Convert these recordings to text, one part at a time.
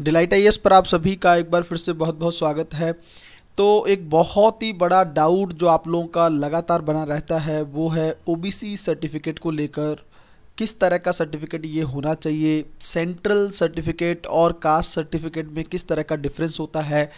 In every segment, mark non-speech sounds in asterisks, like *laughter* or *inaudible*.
Delight आई पर आप सभी का एक बार फिर से बहुत बहुत स्वागत है। तो एक बहुत ही बड़ा डाउट जो आप लोगों का लगातार बना रहता है, वो है ओबीसी सर्टिफिकेट को लेकर किस तरह का सर्टिफिकेट ये होना चाहिए? सेंट्रल सर्टिफिकेट और कास्ट सर्टिफिकेट में किस तरह का डिफरेंस होता है?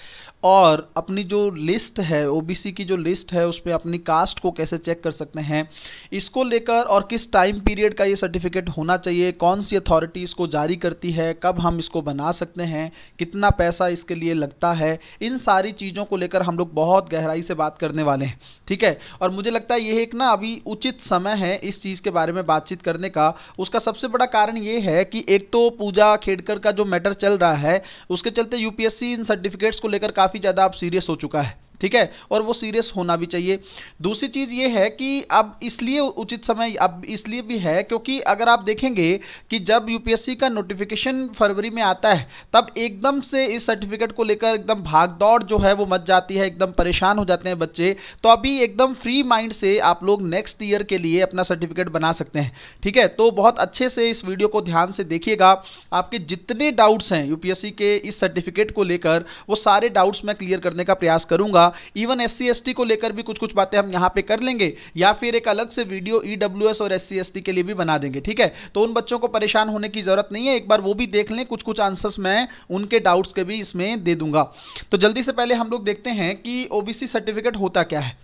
और अपनी जो लिस्ट है ओबीसी की जो लिस्ट है उसमें अपनी कास्ट को कैसे चेक कर सकते हैं, इसको लेकर और किस टाइम पीरियड का ये सर्टिफिकेट होना चाहिए, कौन सी अथॉरिटी इसको जारी करती है, कब हम इसको बना सकते हैं, कितना पैसा इसके लिए लगता है, इन सारी चीज़ों को लेकर हम लोग बहुत गहराई से बात करने वाले हैं, ठीक है? और मुझे लगता है ये एक ना अभी उचित समय है इस चीज़ के बारे में बातचीत करने का। उसका सबसे बड़ा कारण ये है कि एक तो पूजा खेड़कर का जो मैटर चल रहा है, उसके चलते यूपीएससी इन सर्टिफिकेट्स को लेकर काफ़ी ज़्यादा आप सीरियस हो चुका है। ठीक है? और वो सीरियस होना भी चाहिए। दूसरी चीज़ ये है कि अब इसलिए उचित समय, अब इसलिए भी है क्योंकि अगर आप देखेंगे कि जब यूपीएससी का नोटिफिकेशन फरवरी में आता है, तब एकदम से इस सर्टिफिकेट को लेकर एकदम भागदौड़ जो है वो मच जाती है, एकदम परेशान हो जाते हैं बच्चे। तो अभी एकदम फ्री माइंड से आप लोग नेक्स्ट ईयर के लिए अपना सर्टिफिकेट बना सकते हैं। ठीक है? तो बहुत अच्छे से इस वीडियो को ध्यान से देखिएगा। आपके जितने डाउट्स हैं यूपीएससी के इस सर्टिफिकेट को लेकर, वो सारे डाउट्स मैं क्लियर करने का प्रयास करूँगा। इवन एस सी को लेकर भी कुछ कुछ बातें हम यहाँ पे कर लेंगे, या फिर एक अलग से वीडियो ई e और एस सी के लिए भी बना देंगे, ठीक है? तो उन बच्चों को परेशान होने की ज़रूरत नहीं है, एक बार वो भी देख लें कुछ कुछ आंसर्स मैं उनके डाउट्स के भी इसमें दे दूँगा। तो जल्दी से पहले हम लोग देखते हैं कि ओबीसी सर्टिफिकेट होता क्या है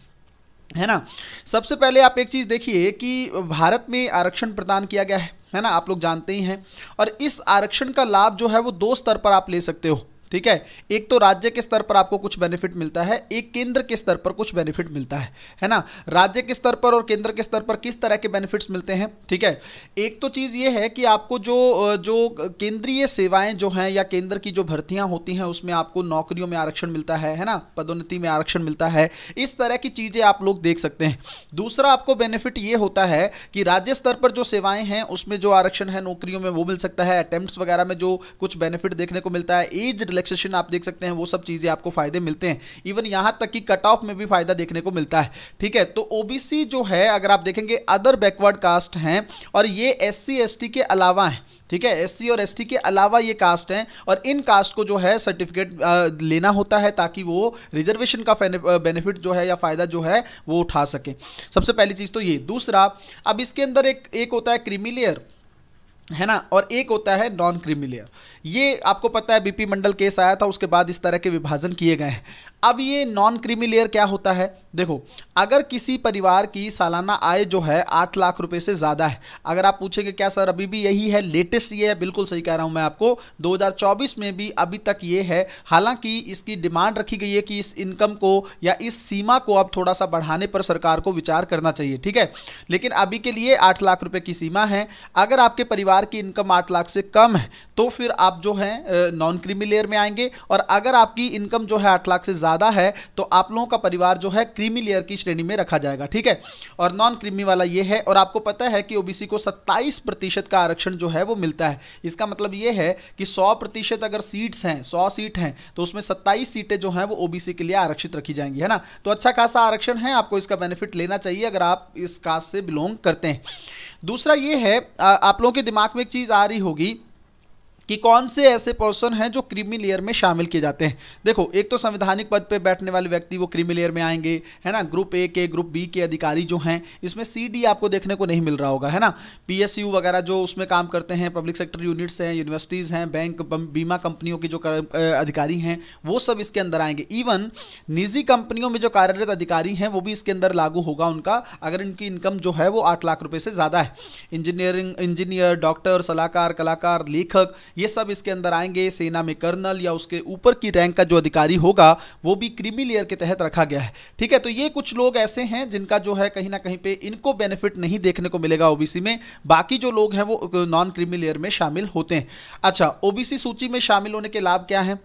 है ना? सबसे पहले आप एक चीज़ देखिए कि भारत में आरक्षण प्रदान किया गया है है ना? आप लोग जानते ही हैं। और इस आरक्षण का लाभ जो है वो दो स्तर पर आप ले सकते हो। ठीक है? एक तो राज्य के स्तर पर आपको कुछ बेनिफिट मिलता है, एक केंद्र के स्तर पर कुछ बेनिफिट मिलता है है ना? राज्य के स्तर पर और केंद्र के स्तर पर किस तरह के बेनिफिट्स मिलते हैं? ठीक है? एक तो चीज़ ये है कि आपको जो जो केंद्रीय सेवाएँ जो हैं या केंद्र की जो भर्तियाँ होती हैं, उसमें आपको नौकरियों में आरक्षण मिलता है है ना? पदोन्नति में आरक्षण मिलता है। इस तरह की चीज़ें आप लोग देख सकते हैं। दूसरा आपको बेनिफिट ये होता है कि राज्य स्तर पर जो सेवाएँ हैं, उसमें जो आरक्षण है नौकरियों में वो मिल सकता है अटेम्प्ट वगैरह में जो कुछ बेनिफिट देखने को मिलता है एज रिलैक्सेशन आप देख सकते हैं, वो सब चीज़ें आपको फ़ायदे मिलते हैं। इवन यहाँ तक कि कट ऑफ़ में भी फ़ायदा देखने को मिलता है, ठीक है? तो ओबीसी जो है, अगर आप देखेंगे अदर बैकवर्ड कास्ट हैं और ये एस सी के अलावा हैं, ठीक है? एससी और एसटी के अलावा ये कास्ट हैं और इन कास्ट को जो है सर्टिफिकेट लेना होता है ताकि वो रिजर्वेशन का बेनिफिट जो है या फ़ायदा जो है, वो उठा सके। सबसे पहली चीज़ तो ये। दूसरा, अब इसके अंदर एक एक होता है क्रीमिलियर है ना? और एक होता है नॉन क्रीमी लेयर ये आपको पता है बीपी मंडल केस आया था, उसके बाद इस तरह के विभाजन किए गए हैं। अब ये नॉन क्रीमी लेयर क्या होता है? देखो, अगर किसी परिवार की सालाना आय जो है आठ लाख रुपए से ज़्यादा है, अगर आप पूछेंगे, क्या सर, अभी भी यही है? लेटेस्ट ये है? बिल्कुल सही कह रहा हूँ मैं आपको। 2024 में भी अभी तक ये है। हालाँकि इसकी डिमांड रखी गई है कि इस इनकम को या इस सीमा को अब थोड़ा सा बढ़ाने पर सरकार को विचार करना चाहिए, ठीक है? लेकिन अभी के लिए आठ लाख रुपए की सीमा है। अगर आपके परिवार की इनकम आठ लाख से कम है तो फिर आप जो है नॉन क्रीमी लेयर में आएँगे और अगर आपकी इनकम जो है आठ लाख से ज़्यादा है तो आप लोगों का परिवार जो है क्रीमी लेयर की श्रेणी में रखा जाएगा, ठीक है? और नॉन क्रीमी वाला ये है, और आपको पता है कि ओबीसी को सत्ताईस प्रतिशत का आरक्षण जो है वो मिलता है। इसका मतलब ये है कि सौ प्रतिशत अगर सीट्स हैं, सौ सीट हैं तो उसमें सत्ताईस सीटें जो हैं वो ओबीसी के लिए आरक्षित रखी जाएँगी, है ना? तो अच्छा खासा आरक्षण है, आपको इसका बेनिफिट लेना चाहिए अगर आप इस कास्ट से बिलोंग करते हैं। दूसरा ये है आप लोगों के दिमाग में एक चीज़ आ रही होगी कि कौन से ऐसे पर्सन हैं जो क्रीमी लेयर में शामिल किए जाते हैं? देखो, एक तो संवैधानिक पद पर बैठने वाले व्यक्ति वो क्रीमी लेयर में आएँगे, है ना? ग्रुप ए के ग्रुप बी के अधिकारी जो हैं, इसमें सी डी आपको देखने को नहीं मिल रहा होगा, है ना? पी वगैरह जो उसमें काम करते हैं पब्लिक सेक्टर यूनिट्स हैं यूनिवर्सिटीज़ हैं बैंक बीमा कंपनियों के जो अधिकारी हैं, वो सब इसके अंदर आएँगे। इवन निजी कंपनियों में जो कार्यरत अधिकारी हैं, वो भी इसके अंदर लागू होगा उनका, अगर इनकी इनकम जो है वो आठ लाख रुपये से ज़्यादा है। इंजीनियरिंग इंजीनियर डॉक्टर सलाहकार, कलाकार, लेखक ये सब इसके अंदर आएँगे, सेना में कर्नल या उसके ऊपर की रैंक का जो अधिकारी होगा, वो भी क्रीमी लेयर के तहत रखा गया है। ठीक है तो ये कुछ लोग ऐसे हैं जिनका जो है कहीं ना कहीं पे इनको बेनिफिट नहीं देखने को मिलेगा ओबीसी में। बाकी जो लोग हैं वो नॉन क्रीमी लेयर में शामिल होते हैं। अच्छा ओबीसी सूची में शामिल होने के लाभ क्या है?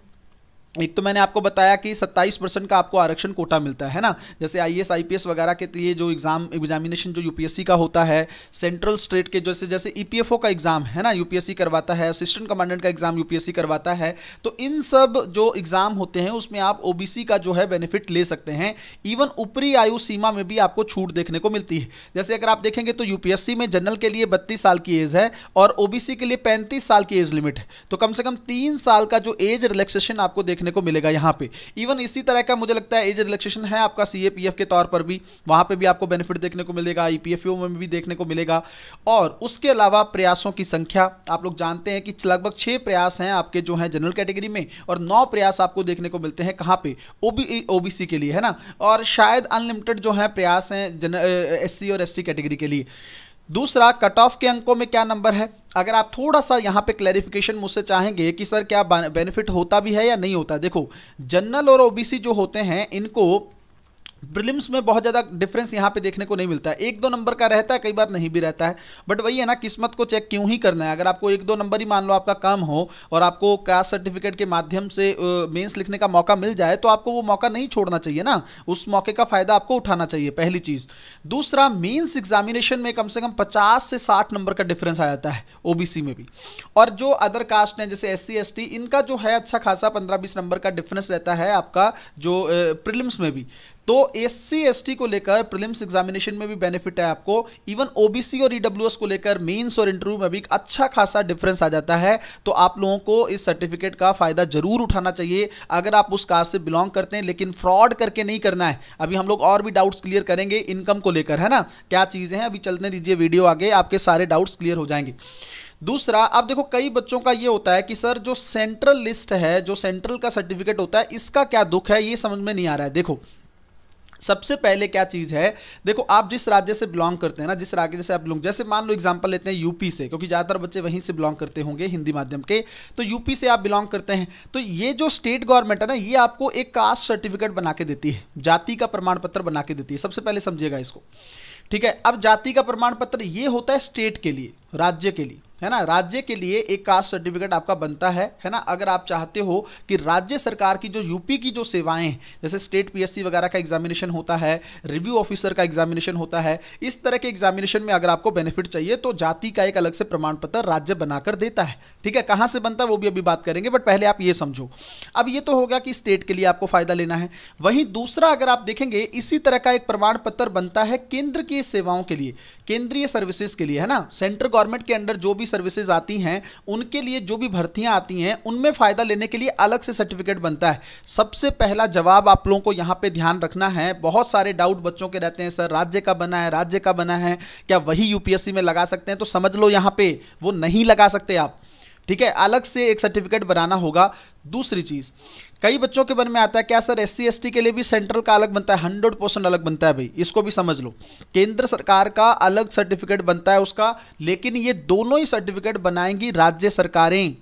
एक तो मैंने आपको बताया कि 27 परसेंट का आपको आरक्षण कोटा मिलता है ना? जैसे आई एस वगैरह के लिए जो एग्ज़ाम एग्जामिनेशन जो यूपीएससी का होता है सेंट्रल स्टेट के जैसे जैसे ईपीएफओ का एग्ज़ाम है ना यूपीएससी करवाता है असिस्टेंट कमांडेंट का एग्ज़ाम यूपीएससी करवाता है तो इन सब जो एग्ज़ाम होते हैं, उसमें आप ओबीसी का जो है बेनिफिट ले सकते हैं। इवन ऊपरी आयु सीमा में भी आपको छूट देखने को मिलती है। जैसे अगर आप देखेंगे तो यूपीएससी में जनरल के लिए बत्तीस साल की एज है और ओबीसी के लिए पैंतीस साल की एज लिमिट है। तो कम से कम तीन साल का जो एज रिलैक्सेशन आपको देखने देखने को मिलेगा यहाँ पे। इवन इसी तरह का मुझे लगता है एज रिलैक्सेशन है आपका सी के तौर पर भी। वहाँ पे भी आपको बेनिफिट देखने को मिलेगा ई में भी देखने को मिलेगा। और उसके अलावा प्रयासों की संख्या। आप लोग जानते हैं कि लगभग छह प्रयास हैं आपके जो है जनरल कैटेगरी में और नौ प्रयास आपको देखने को मिलते हैं कहाँ पे? ओबी ओबीसी के लिए, है ना? और शायद अनलिमिटेड जो है प्रयास हैं एस और एस कैटेगरी के लिए। दूसरा कट ऑफ़ के अंकों में क्या नंबर है? अगर आप थोड़ा सा यहाँ पे क्लैरिफिकेशन मुझसे चाहेंगे कि सर क्या बेनिफिट होता भी है या नहीं होता देखो जनरल और ओबीसी जो होते हैं, इनको प्रिलिम्स में बहुत ज़्यादा डिफरेंस यहाँ पे देखने को नहीं मिलता है। एक दो नंबर का रहता है, कई बार नहीं भी रहता है। बट वही है ना, किस्मत को चेक क्यों ही करना है? अगर आपको एक दो नंबर ही मान लो आपका कम हो और आपको कास्ट सर्टिफिकेट के माध्यम से मेंस लिखने का मौका मिल जाए तो आपको वो मौका नहीं छोड़ना चाहिए ना। उस मौके का फ़ायदा आपको उठाना चाहिए, पहली चीज़। दूसरा मेन्स एग्जामिनेशन में कम से कम पचास से साठ नंबर का डिफरेंस आ जाता है ओबीसी में भी। और जो अदर कास्ट हैं, जैसे एस सी इनका जो है अच्छा खासा पंद्रह बीस नंबर का डिफरेंस रहता है आपका, जो प्रिलिम्स में भी। तो एस सी को लेकर प्रीलिम्स एग्जामिनेशन में भी बेनिफिट है आपको. इवन ओबीसी और ईडब्ल्यूएस e को लेकर मेंस और इंटरव्यू में भी अच्छा खासा डिफरेंस आ जाता है. तो आप लोगों को इस सर्टिफिकेट का फ़ायदा ज़रूर उठाना चाहिए. अगर आप उस कास्ट से बिलोंग करते हैं, लेकिन फ्रॉड करके नहीं करना है, अभी हम लोग और भी डाउट्स क्लियर करेंगे इनकम को लेकर, है ना? क्या चीज़ें हैं? अभी चलने दीजिए वीडियो आगे, आपके सारे डाउट्स क्लियर हो जाएँगे. दूसरा, अब देखो कई बच्चों का ये होता है कि सर, जो सेंट्रल लिस्ट है, जो सेंट्रल का सर्टिफिकेट होता है, इसका क्या दुख है? ये समझ में नहीं आ रहा है. देखो सबसे पहले क्या चीज़ है? देखो, आप जिस राज्य से बिलोंग करते हैं ना, जिस राज्य से आप बिलोंग जैसे मान लो एग्जांपल लेते हैं यूपी से, क्योंकि ज़्यादातर बच्चे वहीं से बिलोंग करते होंगे हिंदी माध्यम के तो यूपी से आप बिलोंग करते हैं। तो ये जो स्टेट गवर्नमेंट है ना, ये आपको एक कास्ट सर्टिफिकेट बना के देती है, जाति का प्रमाण पत्र बना के देती है। सबसे पहले समझिएगा इसको, ठीक है? अब जाति का प्रमाण पत्र ये होता है स्टेट के लिए, राज्य के लिए। है ना? राज्य के लिए एक कास्ट सर्टिफिकेट आपका बनता है है ना? अगर आप चाहते हो कि राज्य सरकार की जो यूपी की जो सेवाएँ, जैसे स्टेट पीएससी वगैरह का एग्जामिनेशन होता है रिव्यू ऑफिसर का एग्जामिनेशन होता है, इस तरह के एग्जामिनेशन में अगर आपको बेनिफिट चाहिए तो जाति का एक अलग से प्रमाण पत्र राज्य बनाकर देता है। ठीक है? कहाँ से बनता है वो भी अभी बात करेंगे बट पहले आप ये समझो। अब ये तो हो गया कि स्टेट के लिए आपको फ़ायदा लेना है। वहीं दूसरा अगर आप देखेंगे, इसी तरह का एक प्रमाण पत्र बनता है केंद्र की सेवाओं के लिए, केंद्रीय सर्विसेज़ के लिए, है ना? सेंट्रल गवर्नमेंट के अंडर जो भी सर्विसेज़ आती हैं, उनके लिए जो भी भर्तियाँ आती हैं, उनमें फ़ायदा लेने के लिए अलग से सर्टिफिकेट बनता है। सबसे पहला जवाब आप लोगों को यहाँ पे ध्यान रखना है। बहुत सारे डाउट बच्चों के रहते हैं, सर, राज्य का बना है, राज्य का बना है, क्या वही यूपीएससी में लगा सकते हैं? तो समझ लो यहाँ पर वो नहीं लगा सकते आप। ठीक है, अलग से एक सर्टिफिकेट बनाना होगा। दूसरी चीज़, कई बच्चों के मन में आता है, क्या सर एस सी के लिए भी सेंट्रल का अलग बनता है? हंड्रेड परसेंट अलग बनता है भाई, इसको भी समझ लो। केंद्र सरकार का अलग सर्टिफिकेट बनता है उसका, लेकिन ये दोनों ही सर्टिफिकेट बनाएँगी राज्य सरकारें।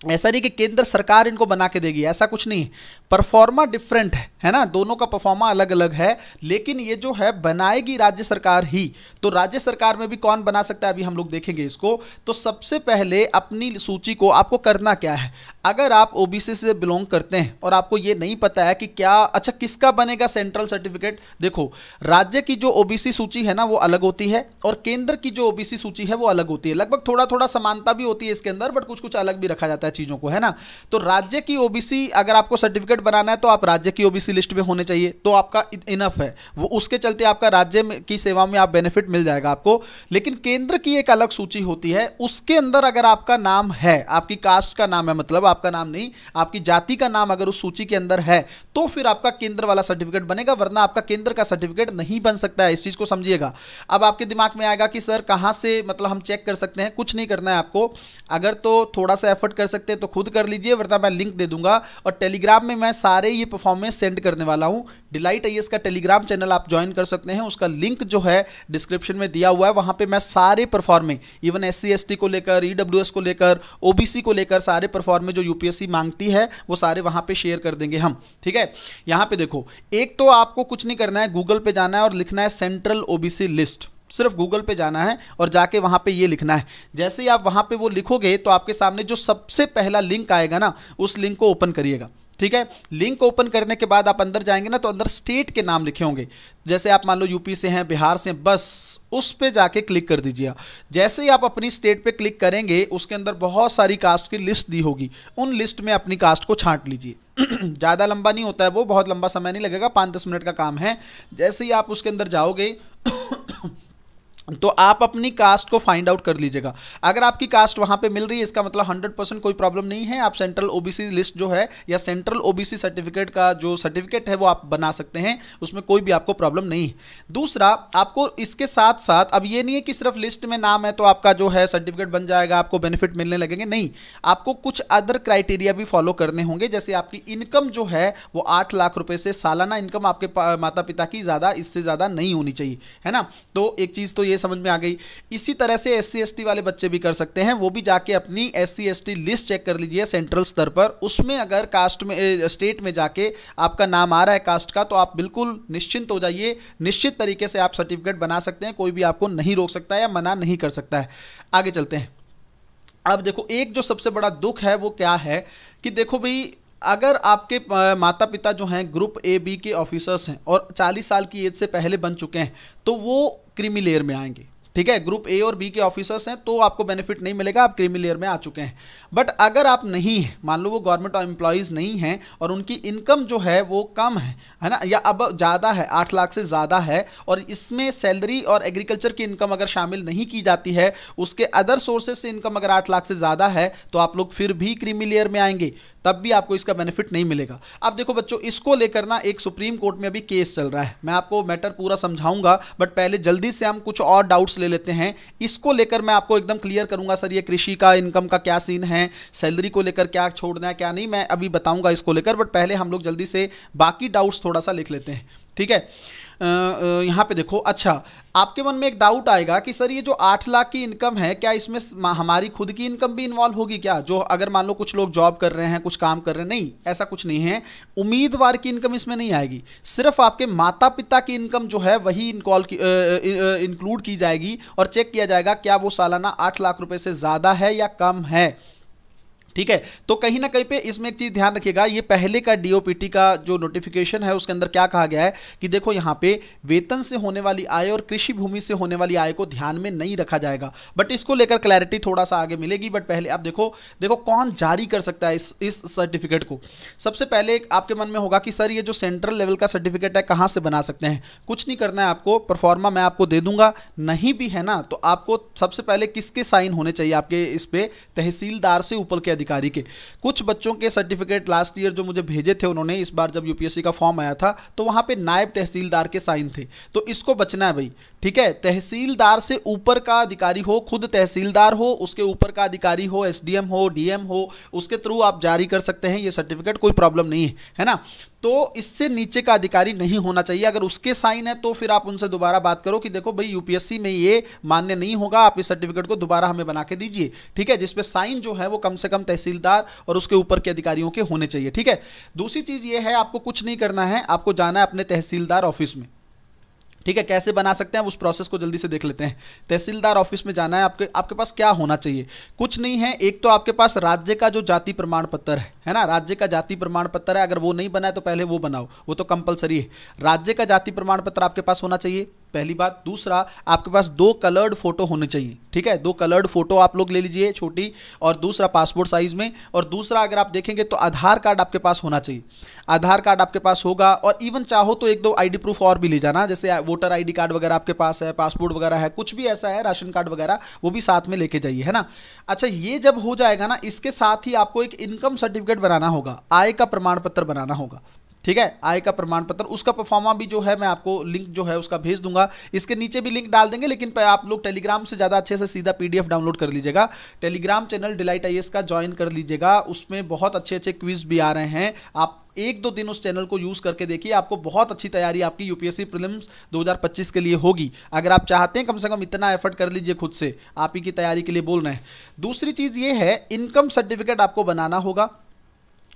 ऐसा नहीं कि केंद्र सरकार इनको बना के देगी, ऐसा कुछ नहीं। परफॉर्मा डिफरेंट है है ना? दोनों का परफॉर्मा अलग अलग है, लेकिन ये जो है, बनाएगी राज्य सरकार ही। तो राज्य सरकार में भी कौन बना सकता है, अभी हम लोग देखेंगे इसको। तो सबसे पहले अपनी सूची को, आपको करना क्या है? अगर आप ओबीसी से बिलोंग करते हैं, और आपको ये नहीं पता है कि क्या अच्छा किसका बनेगा सेंट्रल सर्टिफिकेट? देखो, राज्य की जो ओबीसी सूची है ना, वो अलग होती है, और केंद्र की जो ओबीसी सूची है, वो अलग होती है। लगभग थोड़ा थोड़ा समानता भी होती है इसके अंदर, बट कुछ कुछ अलग भी रखा जाता है। चीज़ों को, है ना? तो राज्य की ओबीसी अगर आपको सर्टिफिकेट बनाना है तो आप राज्य की ओबीसी लिस्ट में होने चाहिए तो आपका इनफ है। वो उसके चलते आपका राज्य की सेवा में आप बेनिफिट मिल जाएगा आपको। लेकिन केंद्र की एक अलग सूची होती है, उसके अंदर अगर आपका नाम है, आपकी कास्ट का नाम है मतलब आपका नाम नहीं, आपकी जाति का नाम अगर उस सूची के अंदर है तो फिर आपका केंद्र वाला सर्टिफिकेट बनेगा, वरना आपका केंद्र का सर्टिफिकेट नहीं बन सकता है, इस चीज़ को समझिएगा। अब आपके दिमाग में आएगा कि, सर, कहाँ से मतलब हम चेक कर सकते हैं? कुछ नहीं करना है आपको। अगर तो थोड़ा सा एफर्ट कर सकते हैं तो खुद कर लीजिए, वरना मैं लिंक दे दूँगा। और टेलीग्राम में मैं सारे ये परफॉर्मेंस सेंड करने वाला हूँ। डिलाइट आई का टेलीग्राम चैनल आप ज्वाइन कर सकते हैं। उसका लिंक जो है डिस्क्रिप्शन में दिया हुआ है। वहाँ पे मैं सारे परफॉर्मे इवन एस सी को लेकर ईडब्ल्यू को लेकर ओबीसी को लेकर सारे परफॉर्मे जो यूपीएससी मांगती है, वो सारे वहाँ पर शेयर कर देंगे हम। ठीक है? यहाँ पे देखो, एक तो आपको कुछ नहीं करना है गूगल पे जाना है और लिखना है सेंट्रल ओबीसी लिस्ट सिर्फ़ गूगल पे जाना है और जाके वहाँ पे ये लिखना है। जैसे ही आप वहाँ पे वो लिखोगे तो आपके सामने जो सबसे पहला लिंक आएगा ना, उस लिंक को ओपन करिएगा। ठीक है? लिंक ओपन करने के बाद आप अंदर जाएँगे ना तो अंदर स्टेट के नाम लिखे होंगे। जैसे आप मान लो यूपी से हैं, बिहार से हैं, बस उस पे जाके क्लिक कर दीजिए जैसे ही आप अपनी स्टेट पे क्लिक करेंगे, उसके अंदर बहुत सारी कास्ट की लिस्ट दी होगी। उन लिस्ट में अपनी कास्ट को छांट लीजिए। *clears throat* ज़्यादा लंबा नहीं होता है वो, बहुत लंबा समय नहीं लगेगा, पाँच दस मिनट का काम है। जैसे ही आप उसके अंदर जाओगे तो आप अपनी कास्ट को फाइंड आउट कर लीजिएगा। अगर आपकी कास्ट वहाँ पे मिल रही है, इसका मतलब 100 परसेंट कोई प्रॉब्लम नहीं है। आप सेंट्रल ओबीसी लिस्ट जो है, या सेंट्रल ओबीसी सर्टिफिकेट का जो सर्टिफिकेट है, वो आप बना सकते हैं। उसमें कोई भी आपको प्रॉब्लम नहीं है। दूसरा, आपको इसके साथ साथ अब ये नहीं है कि सिर्फ़ लिस्ट में नाम है तो आपका जो है सर्टिफिकेट बन जाएगा, आपको बेनिफिट मिलने लगेंगे। नहीं, आपको कुछ अदर क्राइटेरिया भी फॉलो करने होंगे। जैसे आपकी इनकम जो है, वो आठ लाख रुपए से सालाना इनकम आपके माता पिता की ज़्यादा, इससे ज़्यादा नहीं होनी चाहिए, है ना? तो एक चीज़ तो ये समझ में आ गई। इसी तरह से एस सी वाले बच्चे भी कर सकते हैं। वो भी जाके अपनी एस सी लिस्ट चेक कर लीजिए सेंट्रल स्तर पर। उसमें अगर कास्ट में स्टेट में जाके आपका नाम आ रहा है कास्ट का तो आप बिल्कुल निश्चिंत हो जाइए। निश्चित तरीके से आप सर्टिफिकेट बना सकते हैं। कोई भी आपको नहीं रोक सकता या मना नहीं कर सकता है। आगे चलते हैं। अब देखो, एक जो सबसे बड़ा दुख है वो क्या है कि देखो भाई अगर आपके माता पिता जो हैं, ग्रुप ए बी के ऑफिसर्स हैं और 40 साल की एज से पहले बन चुके हैं तो वो क्रीमी लेयर में आएँगे। ठीक है? ग्रुप ए और बी के ऑफिसर्स हैं तो आपको बेनिफिट नहीं मिलेगा, आप क्रीमी लेयर में आ चुके हैं। बट अगर आप नहीं हैं, मान लो वो गवर्नमेंट एम्प्लॉयज़ नहीं हैं और उनकी इनकम जो है वो कम है है ना? या अब ज़्यादा है, आठ लाख से ज़्यादा है और इसमें सैलरी और एग्रीकल्चर की इनकम अगर शामिल नहीं की जाती है, उसके अदर सोर्सेज से इनकम अगर आठ लाख से ज़्यादा है तो आप लोग फिर भी क्रीमी लेयर में आएँगे। तब भी आपको इसका बेनिफिट नहीं मिलेगा। अब देखो बच्चों, इसको लेकर ना एक सुप्रीम कोर्ट में अभी केस चल रहा है। मैं आपको मैटर पूरा समझाऊँगा बट पहले जल्दी से हम कुछ और डाउट्स ले लेते हैं। इसको लेकर मैं आपको एकदम क्लियर करूँगा सर, ये कृषि का इनकम का क्या सीन है सैलरी को लेकर क्या छोड़ना है, क्या नहीं, मैं अभी बताऊँगा इसको लेकर बट पहले हम लोग जल्दी से बाकी डाउट्स थोड़ा सा लिख लेते हैं। ठीक है? यहाँ पे देखो अच्छा आपके मन में एक डाउट आएगा कि सर ये जो आठ लाख की इनकम है, क्या इसमें हमारी खुद की इनकम भी इन्वॉल्व होगी क्या? जो अगर मान लो कुछ लोग जॉब कर रहे हैं, कुछ काम कर रहे हैं, नहीं, ऐसा कुछ नहीं है। उम्मीदवार की इनकम इसमें नहीं आएगी। सिर्फ़ आपके माता पिता की इनकम जो है, वही इनकॉल इंक्लूड की जाएगी और चेक किया जाएगा, क्या वो सालाना आठ लाख रुपये से ज़्यादा है या कम है। ठीक है? तो कहीं ना कहीं पे इसमें एक चीज़ ध्यान रखिएगा, ये पहले का डीओपीटी का जो नोटिफिकेशन है, उसके अंदर क्या कहा गया है कि देखो यहाँ पे वेतन से होने वाली आय और कृषि भूमि से होने वाली आय को ध्यान में नहीं रखा जाएगा। बट इसको लेकर क्लैरिटी थोड़ा सा आगे मिलेगी बट पहले आप देखो देखो कौन जारी कर सकता है इस इस सर्टिफिकेट को। सबसे पहले आपके मन में होगा कि सर ये जो सेंट्रल लेवल का सर्टिफिकेट है, कहाँ से बना सकते हैं? कुछ नहीं करना है आपको परफॉर्मा मैं आपको दे दूँगा, नहीं भी है ना तो आपको सबसे पहले किसके साइन होने चाहिए आपके इस पे? तहसीलदार से ऊपर के अधिकारी के। कुछ बच्चों के सर्टिफिकेट लास्ट ईयर जो मुझे भेजे थे उन्होंने, इस बार जब यूपीएससी का फॉर्म आया था तो वहाँ पे नायब तहसीलदार के साइन थे। तो इसको बचना है भाई, ठीक है? तहसीलदार से ऊपर का अधिकारी हो, खुद तहसीलदार हो, उसके ऊपर का अधिकारी हो एसडीएम हो डीएम हो, उसके थ्रू आप जारी कर सकते हैं, ये सर्टिफिकेट कोई प्रॉब्लम नहीं है है ना? तो इससे नीचे का अधिकारी नहीं होना चाहिए। अगर उसके साइन है तो फिर आप उनसे दोबारा बात करो कि देखो भाई यूपीएससी में ये मान्य नहीं होगा, आप इस सर्टिफिकेट को दोबारा हमें बना के दीजिए। ठीक है, जिसपे साइन जो है वो कम से कम तहसीलदार और उसके ऊपर के अधिकारियों के होने चाहिए। ठीक है, दूसरी चीज़ ये है, आपको कुछ नहीं करना है, आपको जाना है अपने तहसीलदार ऑफ़िस में। ठीक है, कैसे बना सकते हैं उस प्रोसेस को जल्दी से देख लेते हैं। तहसीलदार ऑफ़िस में जाना है, आपके आपके पास क्या होना चाहिए? कुछ नहीं है, एक तो आपके पास राज्य का जो जाति प्रमाण पत्र है है ना? राज्य का जाति प्रमाण पत्र है, अगर वो नहीं बनाए तो पहले वो बनाओ, वो तो कंपलसरी है। राज्य का जाति प्रमाण पत्र आपके पास होना चाहिए? पहली बात। दूसरा, आपके पास दो कलर्ड फ़ोटो होने चाहिए, ठीक है? दो कलर्ड फ़ोटो आप लोग ले लीजिए छोटी, और दूसरा पासपोर्ट साइज़ में, और दूसरा अगर आप देखेंगे तो आधार कार्ड आपके पास होना चाहिए। आधार कार्ड आपके पास होगा, और इवन चाहो तो एक दो आईडी प्रूफ और भी ले जाना, जैसे वोटर आईडी कार्ड वगैरह आपके पास है पासपोर्ट वगैरह है, कुछ भी ऐसा है, राशन कार्ड वगैरह, वो भी साथ में लेके जाइए, है ना? अच्छा ये जब हो जाएगा ना, इसके साथ ही आपको एक इनकम सर्टिफिकेट बनाना होगा, आय का प्रमाण पत्र बनाना होगा। ठीक है? आय का प्रमाण पत्र उसका परफॉर्मा भी जो है, मैं आपको लिंक जो है, उसका भेज दूँगा। इसके नीचे भी लिंक डाल देंगे, लेकिन आप लोग टेलीग्राम से ज़्यादा अच्छे से सीधा पीडीएफ डाउनलोड कर लीजिएगा। टेलीग्राम चैनल डिलाइट आई का ज्वाइन कर लीजिएगा। उसमें बहुत अच्छे अच्छे क्विज भी आ रहे हैं। आप एक दो दिन उस चैनल को यूज़ करके देखिए, आपको बहुत अच्छी तैयारी आपकी यूपीएससी प्रीलिम्स 2025 के लिए होगी। अगर आप चाहते हैं कम से कम इतना एफर्ट कर लीजिए खुद से, आप ही की तैयारी के लिए बोल रहे हैं। दूसरी चीज़ ये है इनकम सर्टिफिकेट आपको बनाना होगा।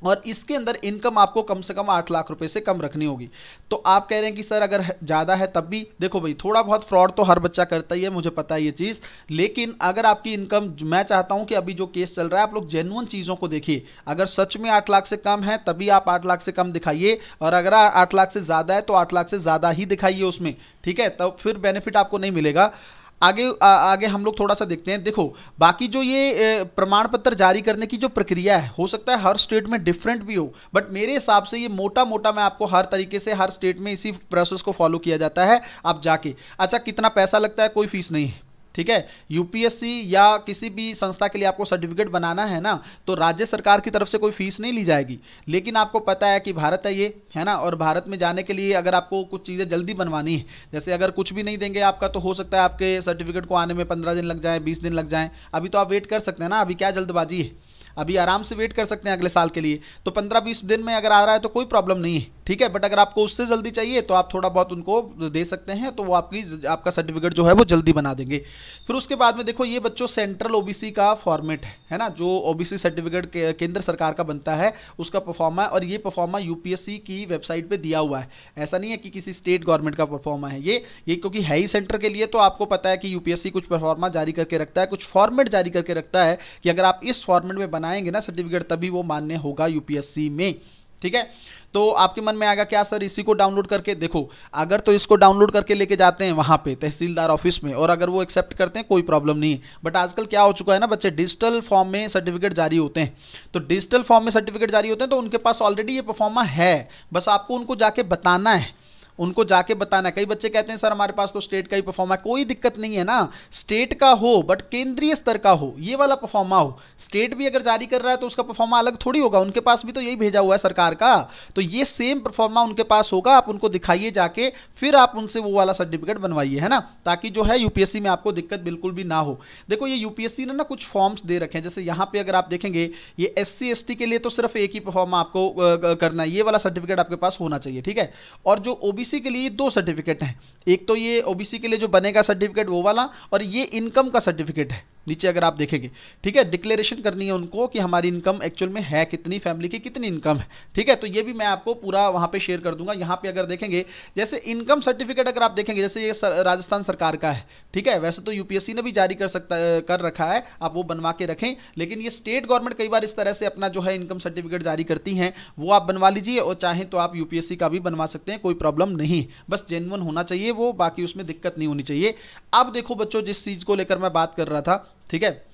और इसके अंदर इनकम आपको कम से कम आठ लाख रुपए से कम रखनी होगी। तो आप कह रहे हैं कि, सर, अगर ज़्यादा है तब भी देखो भाई, थोड़ा बहुत फ्रॉड तो हर बच्चा करता ही है, मुझे पता है ये चीज़। लेकिन अगर आपकी इनकम, मैं चाहता हूँ कि अभी जो केस चल रहा है, आप लोग जेनुअन चीज़ों को देखिए। अगर सच में आठ लाख से कम है, तभी आप आठ लाख से कम दिखाइए। और अगर आठ लाख से ज़्यादा है तो आठ लाख से ज़्यादा ही दिखाइए उसमें। ठीक है? तब फिर बेनिफिट आपको नहीं मिलेगा। आगे आ, आगे हम लोग थोड़ा सा देखते हैं। देखो बाकी जो ये प्रमाण पत्र जारी करने की जो प्रक्रिया है हो सकता है हर स्टेट में डिफरेंट भी हो बट मेरे हिसाब से ये मोटा मोटा मैं आपको हर तरीके से हर स्टेट में इसी प्रोसेस को फॉलो किया जाता है आप जाके। अच्छा कितना पैसा लगता है? कोई फ़ीस नहीं है। ठीक है? यूपीएससी या किसी भी संस्था के लिए आपको सर्टिफिकेट बनाना है ना तो राज्य सरकार की तरफ़ से कोई फ़ीस नहीं ली जाएगी। लेकिन आपको पता है कि भारत है ये, है ना? और भारत में जाने के लिए अगर आपको कुछ चीज़ें जल्दी बनवानी है, जैसे अगर कुछ भी नहीं देंगे आपका तो हो सकता है आपके सर्टिफिकेट को आने में पंद्रह दिन लग जाए, बीस दिन लग जाए। अभी तो आप वेट कर सकते हैं ना, अभी क्या जल्दबाजी है? अभी आराम से वेट कर सकते हैं अगले साल के लिए। तो पंद्रह बीस दिन में अगर आ रहा है तो कोई प्रॉब्लम नहीं है, ठीक है? बट अगर आपको उससे जल्दी चाहिए तो आप थोड़ा बहुत उनको दे सकते हैं तो वो आपकी आपका सर्टिफिकेट जो है वो जल्दी बना देंगे। फिर उसके बाद में देखो, ये बच्चों सेंट्रल ओबीसी का फॉर्मेट है है ना? जो ओबीसी सर्टिफिकेट केंद्र सरकार का बनता है, उसका परफॉर्मा और ये परफॉर्मा यूपीएससी की वेबसाइट पर दिया हुआ है। ऐसा नहीं है कि किसी स्टेट गवर्नमेंट का परफॉर्मा है ये। ये क्योंकि है ही सेंटर के लिए तो आपको पता है कि यूपीएससी कुछ परफॉर्मा जारी करके रखता है, कुछ फॉर्मेट जारी करके रखता है कि अगर आप इस फॉर्मेट में बनाएँगे ना सर्टिफिकेट तभी वो मान्य होगा यूपीएससी में। ठीक है? तो आपके मन में आएगा, क्या सर इसी को डाउनलोड करके? देखो, अगर तो इसको डाउनलोड करके लेके जाते हैं वहाँ पे, तहसीलदार ऑफ़िस में, और अगर वो एक्सेप्ट करते हैं, कोई प्रॉब्लम नहीं है। बट आजकल क्या हो चुका है ना बच्चे डिजिटल फॉर्म में सर्टिफिकेट जारी होते हैं। तो डिजिटल फॉर्म में सर्टिफिकेट जारी होते हैं तो उनके पास ऑलरेडी ये परफॉर्मा है। बस आपको उनको जाके बताना है। उनको जाके बताना कई बच्चे कहते हैं, सर, हमारे पास तो स्टेट का ही परफॉर्मा है। कोई दिक्कत नहीं है ना। स्टेट का हो बट केंद्रीय स्तर का हो, ये वाला परफॉर्मा हो। स्टेट भी अगर जारी कर रहा है तो उसका परफॉर्मा अलग थोड़ी होगा। उनके पास भी तो यही भेजा हुआ है सरकार का। तो ये सेम परफॉर्मा उनके पास होगा। आप उनको दिखाइए जाके, फिर आप उनसे वो वाला सर्टिफिकेट बनवाइए, है ना? ताकि जो है यूपीएससी में आपको दिक्कत बिल्कुल भी ना हो। देखो, ये यूपीएससी ने ना कुछ फॉर्म्स दे रखे हैं। जैसे यहाँ पे अगर आप देखेंगे, ये एस सी के लिए तो सिर्फ़ एक ही परफॉर्मा आपको करना है। ये वाला सर्टिफिकेट आपके पास होना चाहिए, ठीक है? और जो ओबीसी ओबीसी के लिए दो सर्टिफिकेट हैं। एक तो ये ओबीसी के लिए जो बनेगा सर्टिफिकेट वो वाला और ये इनकम का सर्टिफिकेट है। नीचे अगर आप देखेंगे ठीक है डिक्लेरेशन करनी है उनको कि हमारी इनकम एक्चुअल में है कितनी फैमिली की कितनी इनकम है ठीक है तो ये भी मैं आपको पूरा वहाँ पे शेयर कर दूँगा। यहाँ पे अगर देखेंगे जैसे इनकम सर्टिफिकेट अगर आप देखेंगे जैसे ये सर, राजस्थान सरकार का है ठीक है वैसे तो यूपीएससी ने भी जारी कर सकता कर रखा है आप वो बनवा के रखें लेकिन ये स्टेट गवर्नमेंट कई बार इस तरह से अपना जो है इनकम सर्टिफिकेट जारी करती हैं वो आप बनवा लीजिए और चाहें तो आप यूपीएससी का भी बनवा सकते हैं कोई प्रॉब्लम नहीं बस जेनवन होना चाहिए वो बाकी उसमें दिक्कत नहीं होनी चाहिए। अब देखो बच्चों जिस चीज़ को लेकर मैं बात कर रहा था ठीक है?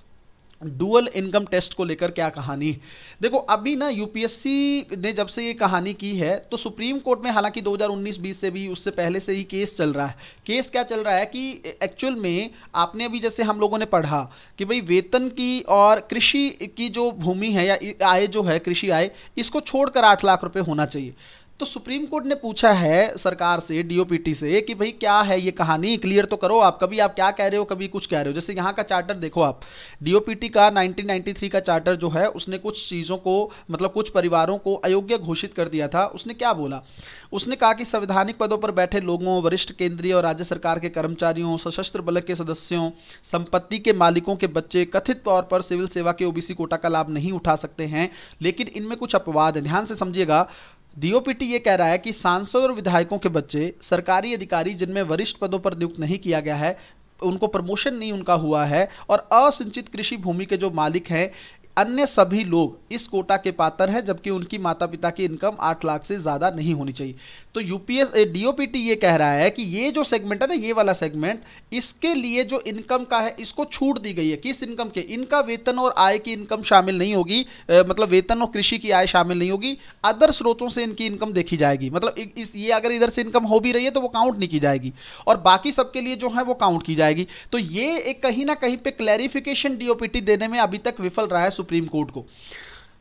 डुअल इनकम टेस्ट को लेकर क्या कहानी? देखो, अभी ना यूपीएससी ने जब से ये कहानी की है तो सुप्रीम कोर्ट में हालाँकि 2019-20 से भी उससे पहले से ही केस चल रहा है। केस क्या चल रहा है कि एक्चुअल में आपने अभी जैसे हम लोगों ने पढ़ा कि भाई वेतन की और कृषि की जो भूमि है या आय जो है, कृषि आय, इसको छोड़कर आठ लाख रुपए होना चाहिए। तो सुप्रीम कोर्ट ने पूछा है सरकार से डीओपीटी से, कि भाई क्या है ये कहानी? क्लियर तो करो आप, कभी आप क्या कह रहे हो, कभी कुछ कह रहे हो। जैसे यहाँ का चार्टर देखो आप डीओपीटी का 1993 का चार्टर जो है, उसने कुछ चीज़ों को मतलब कुछ परिवारों को अयोग्य घोषित कर दिया था। उसने क्या बोला? उसने कहा कि संवैधानिक पदों पर बैठे लोगों, वरिष्ठ केंद्रीय और राज्य सरकार के कर्मचारियों, सशस्त्र बल के सदस्यों, संपत्ति के मालिकों के बच्चे, कथित तौर पर सिविल सेवा के ओबीसी कोटा का लाभ नहीं उठा सकते हैं। लेकिन इनमें कुछ अपवाद ध्यान से समझिएगा डीओपीटी ये कह रहा है कि सांसद और विधायकों के बच्चे, सरकारी अधिकारी जिनमें वरिष्ठ पदों पर नियुक्त नहीं किया गया है, उनको प्रमोशन नहीं उनका हुआ है, और असिंचित कृषि भूमि के जो मालिक हैं अन्य सभी लोग इस कोटा के पात्र हैं, जबकि उनकी माता पिता की इनकम आठ लाख से ज़्यादा नहीं होनी चाहिए। तो यूपीएस डीओपीटी ये कह रहा है कि ये जो सेगमेंट है ना, ये वाला सेगमेंट, इसके लिए जो इनकम का है, इसको छूट दी गई है। किस इनकम के? इनका वेतन और आय की इनकम शामिल नहीं होगी मतलब वेतन और कृषि की आय शामिल नहीं होगी, अदर स्रोतों से इनकी इनकम देखी जाएगी। मतलब इस, ये अगर इधर से इनकम हो भी रही है तो वो काउंट नहीं की जाएगी। और बाकी सबके लिए जो है, वो काउंट की जाएगी। तो ये एक कहीं ना कहीं पर क्लैरिफिकेशन डीओपीटी देने में अभी तक विफल रहा है सुप्रीम कोर्ट को।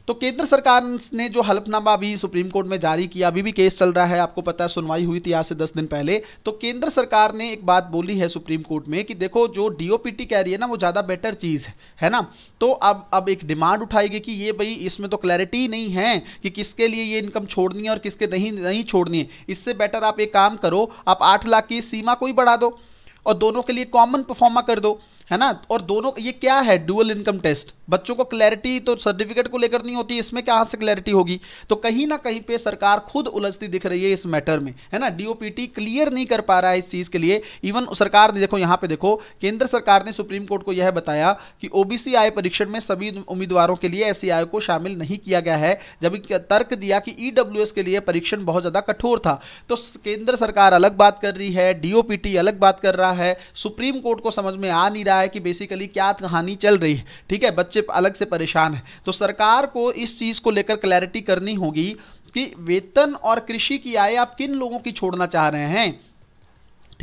तो केंद्र सरकार ने जो हलफनामा अभी सुप्रीम कोर्ट में जारी किया, अभी भी केस चल रहा है, आपको पता है, सुनवाई हुई थी आज से दस दिन पहले। तो केंद्र सरकार ने एक बात बोली है सुप्रीम कोर्ट में कि देखो, जो डीओपीटी कह रही है ना, वो ज़्यादा बेटर चीज़ है है ना? तो अब अब एक डिमांड उठाएगी कि ये भाई, इसमें तो क्लैरिटी नहीं है कि किसके लिए ये इनकम छोड़नी है और किसके नहीं नहीं छोड़नी है। इससे बेटर आप एक काम करो, आप आठ लाख की सीमा को ही बढ़ा दो और दोनों के लिए कॉमन परफॉर्मा कर दो। है ना? और दोनों ये क्या है? डुअल इनकम टेस्ट बच्चों को क्लैरिटी तो सर्टिफिकेट को लेकर नहीं होती, इसमें कहाँ से क्लैरिटी होगी? तो कहीं ना कहीं पे सरकार खुद उलझती दिख रही है इस मैटर में, है ना? डीओपीटी क्लियर नहीं कर पा रहा है इस चीज़ के लिए। इवन सरकार ने, देखो यहाँ पे देखो, केंद्र सरकार ने सुप्रीम कोर्ट को यह बताया कि ओबीसी आय परीक्षण में सभी उम्मीदवारों के लिए ऐसी आय को शामिल नहीं किया गया है। जब तर्क दिया कि ईडब्ल्यू के लिए परीक्षण बहुत ज़्यादा कठोर था। तो केंद्र सरकार अलग बात कर रही है डीओपीटी अलग बात कर रहा है। सुप्रीम कोर्ट को समझ में आ नहीं रहा है कि बेसिकली क्या कहानी चल रही है? ठीक है, बच्चे अलग से परेशान है। तो सरकार को इस चीज़ को लेकर क्लैरिटी करनी होगी कि वेतन और कृषि की आय आप किन लोगों की छोड़ना चाह रहे हैं?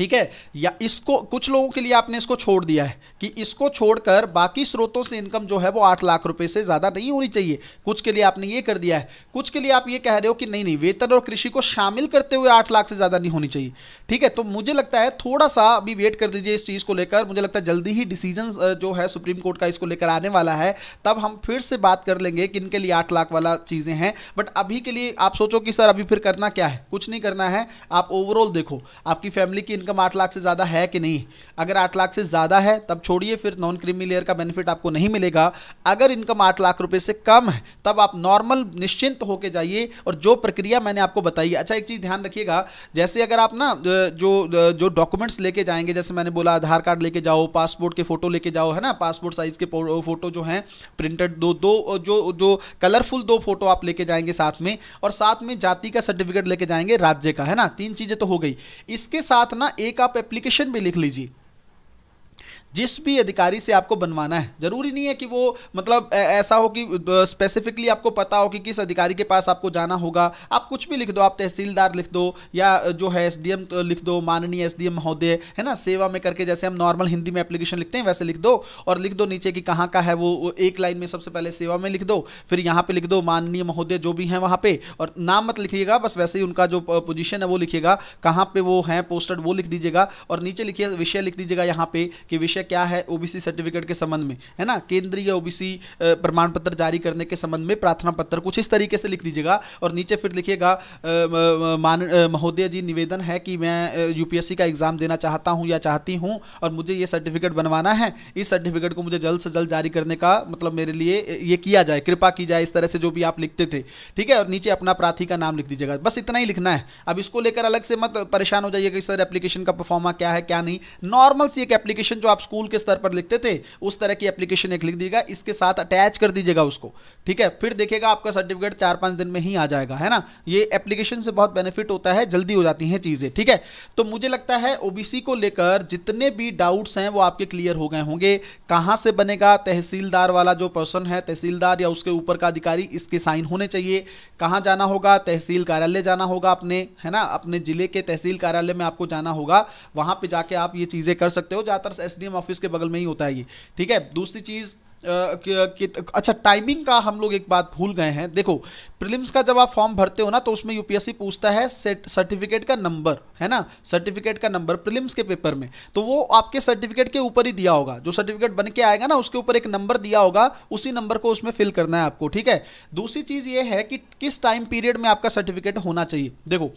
ठीक है? या इसको, कुछ लोगों के लिए आपने इसको छोड़ दिया है कि इसको छोड़कर बाकी स्रोतों से इनकम जो है वो आठ लाख रुपए से ज़्यादा नहीं होनी चाहिए। कुछ के लिए आपने ये कर दिया है। कुछ के लिए आप ये कह रहे हो कि नहीं नहीं, वेतन और कृषि को शामिल करते हुए आठ लाख से ज़्यादा नहीं होनी चाहिए। ठीक है? तो मुझे लगता है थोड़ा सा अभी वेट कर दीजिए इस चीज़ को लेकर। मुझे लगता है जल्दी ही डिसीज़न जो है सुप्रीम कोर्ट का इसको लेकर आने वाला है। तब हम फिर से बात कर लेंगे कि इनके लिए आठ लाख वाला चीज़ें हैं। बट अभी के लिए आप सोचो कि सर अभी फिर करना क्या है? कुछ नहीं करना है। आप ओवरऑल देखो। आपकी फैमिली की इनकम आठ लाख से ज़्यादा है कि नहीं? अगर आठ लाख से ज़्यादा है, तब छोड़िए, फिर नॉन क्रीमी लेयर का बेनिफिट आपको नहीं मिलेगा। अगर इनकम आठ लाख रुपए से कम है, तब आप नॉर्मल निश्चिंत होकर जाइए और जो प्रक्रिया मैंने आपको बताई। अच्छा एक चीज़ ध्यान रखिएगा, जैसे अगर आप ना जो जो डॉक्यूमेंट्स लेके जाएँगे, जैसे मैंने बोला, आधार कार्ड लेके जाओ पासपोर्ट के फ़ोटो लेके जाओ, है ना? पासपोर्ट साइज़ के फ़ोटो जो हैं प्रिंटेड दो दो जो जो कलरफुल दो फ़ोटो आप लेके जाएँगे साथ में, और साथ में जाति का सर्टिफिकेट लेके जाएँगे, राज्य का, है ना? तीन चीज़ें तो हो गई। इसके साथ ना एक आप एप्लीकेशन भी लिख लीजिए। जिस भी अधिकारी से आपको बनवाना है, ज़रूरी नहीं है कि वो मतलब ऐसा हो कि स्पेसिफिकली आपको पता हो कि किस अधिकारी के पास आपको जाना होगा। आप कुछ भी लिख दो, आप तहसीलदार लिख दो, या जो है एसडीएम लिख दो, माननीय एसडीएम महोदय, है ना, सेवा में करके जैसे हम नॉर्मल हिंदी में एप्लीकेशन लिखते हैं, वैसे लिख दो, और लिख दो नीचे कि कहाँ का है वो एक लाइन में सबसे पहले सेवा में लिख दो, फिर यहाँ पर लिख दो, माननीय महोदय जो भी हैं वहाँ पे, और नाम मत लिखिएगा, बस वैसे ही उनका जो पोजिशन है वो लिखिएगा, कहाँ पे वो है पोस्टेड वो लिख दीजिएगा, और नीचे लिखिए, विषय लिख दीजिएगा यहाँ पे, कि विषय विषय क्या है ओबीसी सर्टिफिकेट के संबंध में? है ना? केंद्रीय ओबीसी प्रमाण पत्र जारी करने के संबंध में प्रार्थना पत्र कुछ इस तरीके से लिख दीजिएगा। और नीचे फिर लिखिएगा मान महोदय जी, निवेदन है कि मैं यूपीएससी का एग्ज़ाम देना चाहता हूँ या चाहती हूँ और मुझे ये सर्टिफिकेट बनवाना है, इस सर्टिफिकेट को मुझे जल्द से जल्द जारी करने का मतलब मेरे लिए ये किया जाए, कृपा की जाए इस तरह से जो भी आप लिखते थे। ठीक है? और नीचे अपना प्रार्थी का नाम लिख दीजिएगा। बस इतना ही लिखना है। अब इसको लेकर अलग से मत परेशान हो जाइएगा सर एप्लीकेशन का परफॉर्मा क्या है, क्या नहीं। नॉर्मल सी एक एप्लीकेशन जो आप स्कूल के स्तर पर लिखते थे, उस तरह की एप्लीकेशन एक लिख दीजिएगा, इसके साथ अटैच कर दीजिएगा उसको, ठीक है? फिर देखेगा आपका सर्टिफिकेट चार पाँच दिन में ही आ जाएगा, है ना? ये एप्लीकेशन से बहुत बेनिफिट होता है, जल्दी हो जाती हैं चीज़ें, ठीक है? तो मुझे लगता है ओबीसी को लेकर जितने भी डाउट्स हैं, वो आपके क्लियर हो गए होंगे। कहाँ से बनेगा, तहसीलदार वाला जो पर्सन है, तहसीलदार या उसके ऊपर का अधिकारी, इसके साइन होने चाहिए। कहाँ जाना होगा? तहसील कार्यालय जाना होगा अपने, है ना? अपने ज़िले के तहसील कार्यालय में आपको जाना होगा। वहाँ पर जाके आप ये चीज़ें कर सकते हो, ज़्यादातर एस एसडीएम ऑफ़िस के बगल में ही होता है ये। ठीक है? दूसरी चीज़ अच्छा टाइमिंग का हम लोग एक बात भूल गए हैं। देखो प्रीलिम्स का जब आप फॉर्म भरते हो ना तो उसमें यूपीएससी पूछता है सर्टिफिकेट का नंबर है ना? सर्टिफिकेट का नंबर प्रीलिम्स के पेपर में। तो वो आपके सर्टिफिकेट के ऊपर ही दिया होगा। जो सर्टिफिकेट बन के आएगा ना, उसके ऊपर एक नंबर दिया होगा, उसी नंबर को उसमें फिल करना है आपको, ठीक है? दूसरी चीज़ ये है कि किस टाइम पीरियड में आपका सर्टिफिकेट होना चाहिए? देखो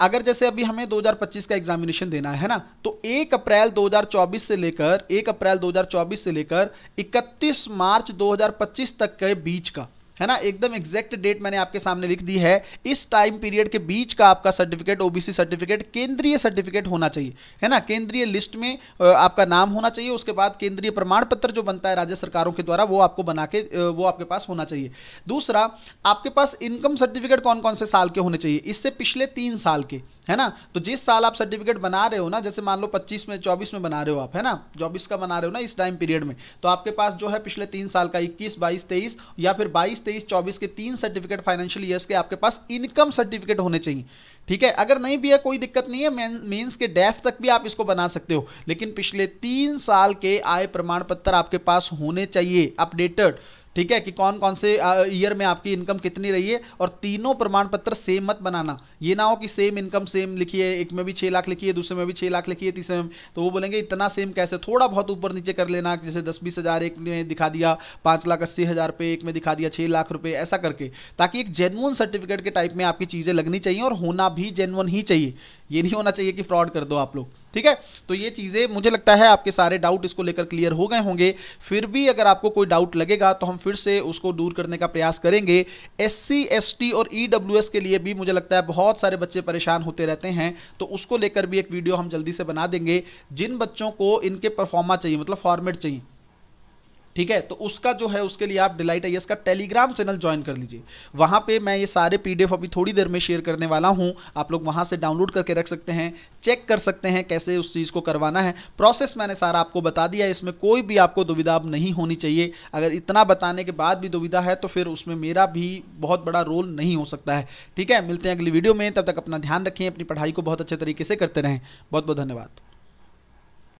अगर जैसे अभी हमें 2025 का एग्जामिनेशन देना है ना? तो 1 अप्रैल 2024 से लेकर 1 अप्रैल 2024 से लेकर 31 मार्च 2025 तक के बीच का। है ना? एकदम एग्जैक्ट डेट मैंने आपके सामने लिख दी है। इस टाइम पीरियड के बीच का आपका सर्टिफिकेट ओबीसी सर्टिफिकेट केंद्रीय सर्टिफिकेट होना चाहिए, है ना? केंद्रीय लिस्ट में आपका नाम होना चाहिए। उसके बाद केंद्रीय प्रमाण पत्र जो बनता है राज्य सरकारों के द्वारा, वो आपको बना के वो आपके पास होना चाहिए। दूसरा, आपके पास इनकम सर्टिफिकेट कौन कौन से साल के होने चाहिए? इससे पिछले तीन साल के। है ना? तो जिस साल आप सर्टिफिकेट बना रहे हो ना, जैसे मान लो 25 में 24 में बना रहे हो आप, है ना? 24 का बना रहे हो ना इस टाइम पीरियड में। तो आपके पास जो है पिछले तीन साल का 21 22 23 या फिर 22 23 24 के तीन सर्टिफिकेट फाइनेंशियल ईयर्स के आपके पास इनकम सर्टिफिकेट होने चाहिए। ठीक है? अगर नहीं भी है, कोई दिक्कत नहीं है मीन्स के डेफ तक भी आप इसको बना सकते हो। लेकिन पिछले तीन साल के आय प्रमाण पत्र आपके पास होने चाहिए अपडेटेड ठीक है कि कौन कौन से ईयर में आपकी इनकम कितनी रही है? और तीनों प्रमाण पत्र सेम मत बनाना। ये ना हो कि सेम इनकम सेम लिखी है, एक में भी छः लाख लिखिए दूसरे में भी छः लाख लिखिए तीसरे में तो वो बोलेंगे, इतना सेम कैसे? थोड़ा बहुत ऊपर नीचे कर लेना, जैसे दस बीस हज़ार एक में दिखा दिया, पाँच लाख अस्सी हज़ार रुपये एक में दिखा दिया छः लाख रुपये ऐसा करके। ताकि एक जेनवन सर्टिफिकेट के टाइप में आपकी चीज़ें लगनी चाहिए और होना भी जेनवन ही चाहिए। ये नहीं होना चाहिए कि फ्रॉड कर दो आप लोग। ठीक है? तो ये चीज़ें मुझे लगता है आपके सारे डाउट इसको लेकर क्लियर हो गए होंगे। फिर भी अगर आपको कोई डाउट लगेगा तो हम फिर से उसको दूर करने का प्रयास करेंगे। एस सी और ई डब्ल्यू एस के लिए भी मुझे लगता है बहुत सारे बच्चे परेशान होते रहते हैं। तो उसको लेकर भी एक वीडियो हम जल्दी से बना देंगे। जिन बच्चों को इनके परफॉर्मा चाहिए मतलब फॉर्मेट चाहिए ठीक है? तो उसका जो है, उसके लिए आप डिलाइट आई का टेलीग्राम चैनल ज्वाइन कर लीजिए। वहाँ पे मैं ये सारे पीडीएफ अभी थोड़ी देर में शेयर करने वाला हूँ। आप लोग वहाँ से डाउनलोड करके रख सकते हैं चेक कर सकते हैं कैसे उस चीज़ को करवाना है। प्रोसेस मैंने सारा आपको बता दिया इसमें कोई भी आपको दुविधा नहीं होनी चाहिए। अगर इतना बताने के बाद भी दुविधा है तो फिर उसमें मेरा भी बहुत बड़ा रोल नहीं हो सकता है। ठीक है? मिलते हैं अगली वीडियो में, तब तक अपना ध्यान रखें, अपनी पढ़ाई को बहुत अच्छे तरीके से करते रहें। बहुत बहुत धन्यवाद।